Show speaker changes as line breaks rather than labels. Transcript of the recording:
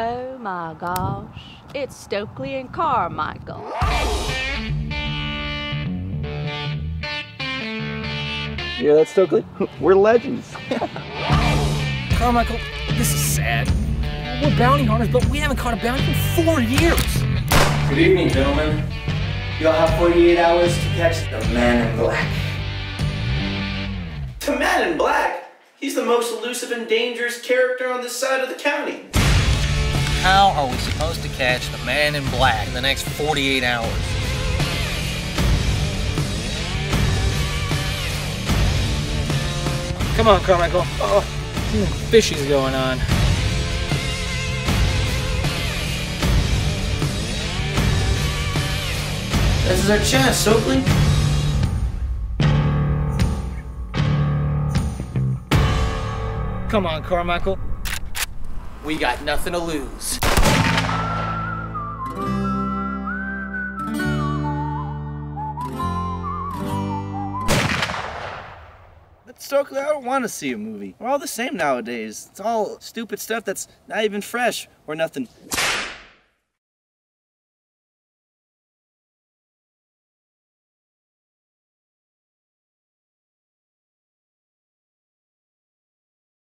Oh my gosh, it's Stokely and Carmichael.
Yeah, that's Stokely. We're legends.
Carmichael, this is sad. We're bounty hunters, but we haven't caught a bounty in four years.
Good evening, gentlemen. Y'all have 48 hours to catch the man in black.
The man in black? He's the most elusive and dangerous character on this side of the county.
How are we supposed to catch the man in black in the next 48 hours? Come on, Carmichael. Oh, something fishy's going on.
This is our chance, Stokely.
Come on, Carmichael. We got nothing to lose.
But Stokely, I don't want to see a movie. We're all the same nowadays. It's all stupid stuff that's not even fresh or nothing.